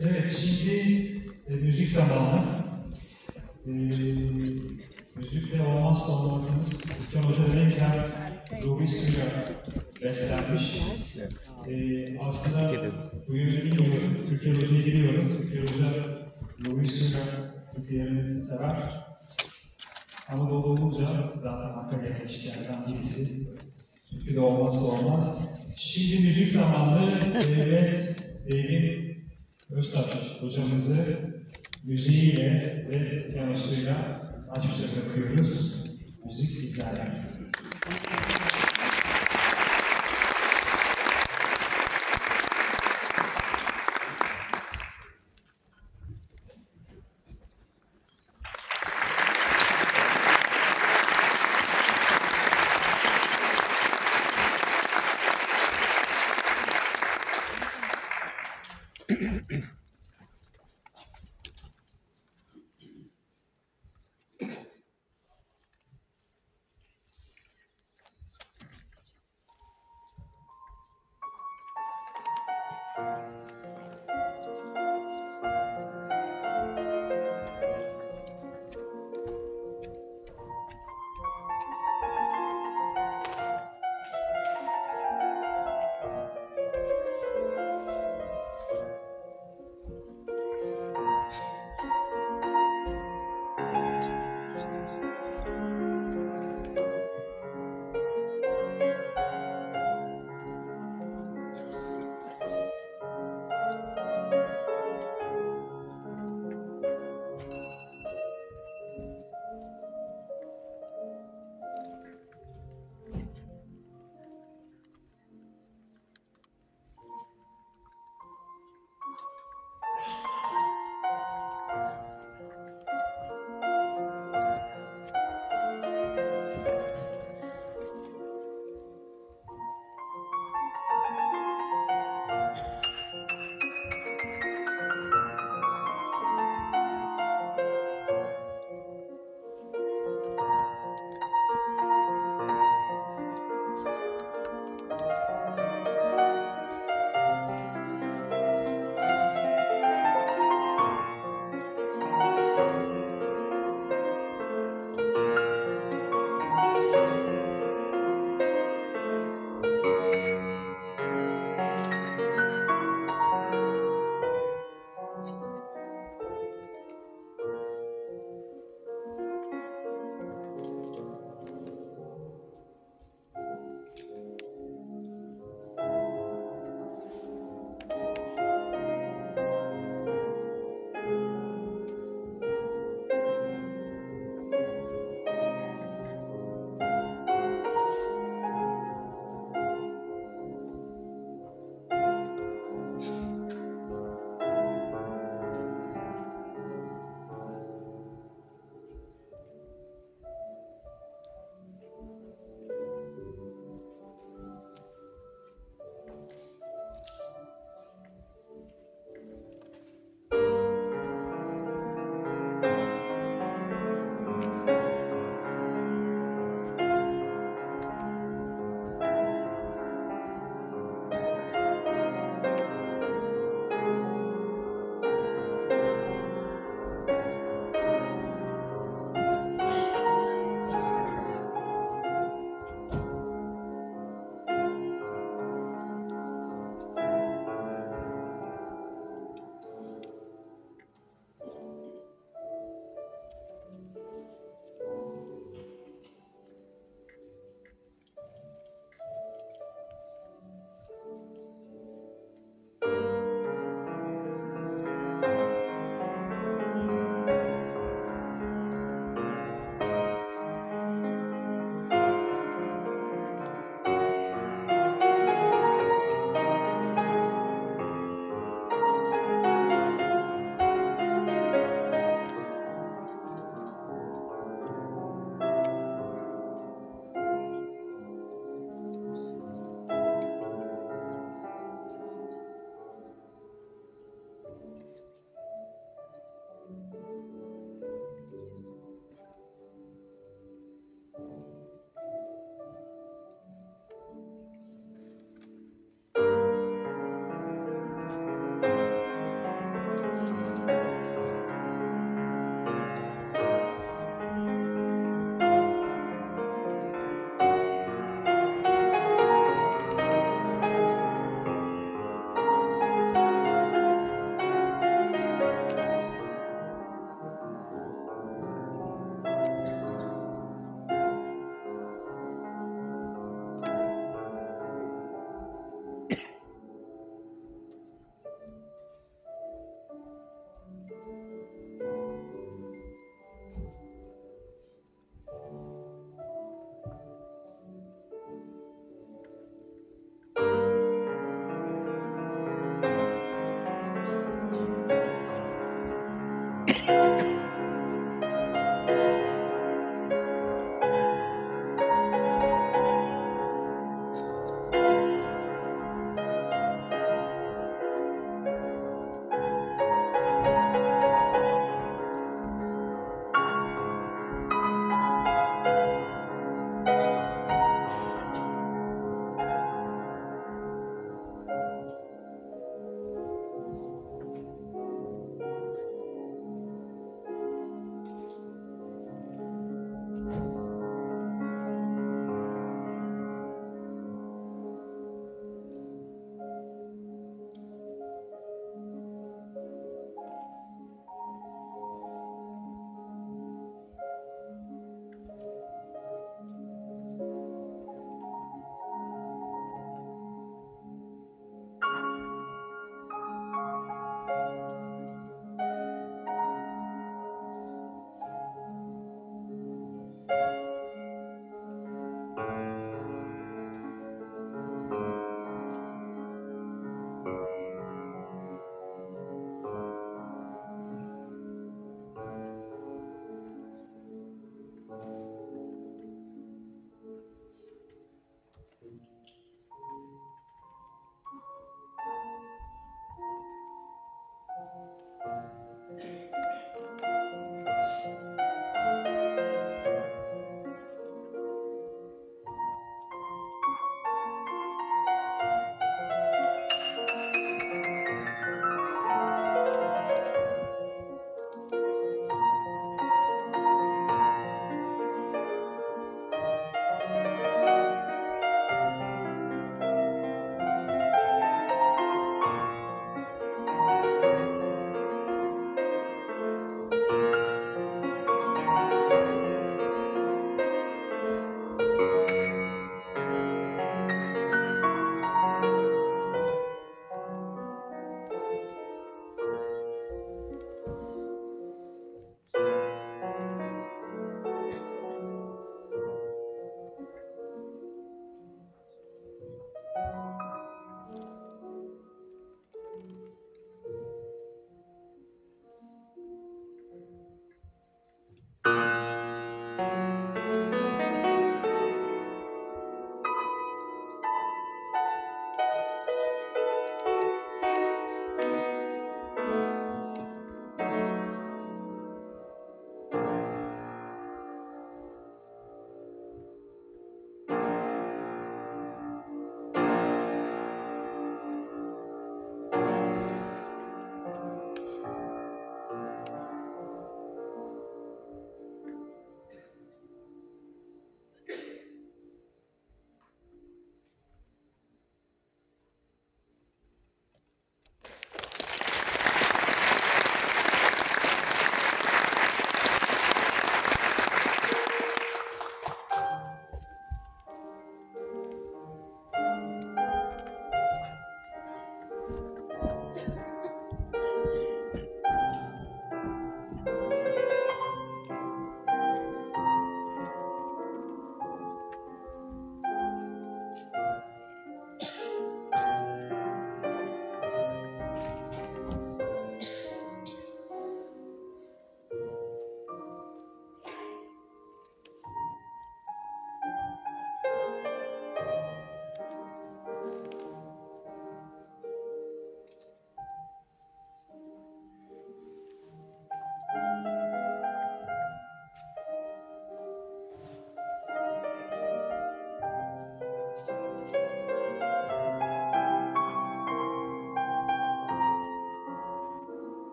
Evet, şimdi e, müzik zamanı. E, müzikle olmazsa olmazınız. Dükkan Hoca deneyken Ruhi Su'yla beslenmiş. E, aslında bu yönü bilmiyorum. Türkiye Hoca'yı biliyorum. Türkiye Hoca Ruhi Su'yla Türkiye'yi sever. Anadolu olunca zaten hakka gelen kişilerden birisi. Türkiye'de olmazsa olmaz. Şimdi müzik zamanı. Evet, Devin Öztaş hocamızı müziğiyle ve piyanosuyla başa bırakıyoruz. Müzik bizlerden.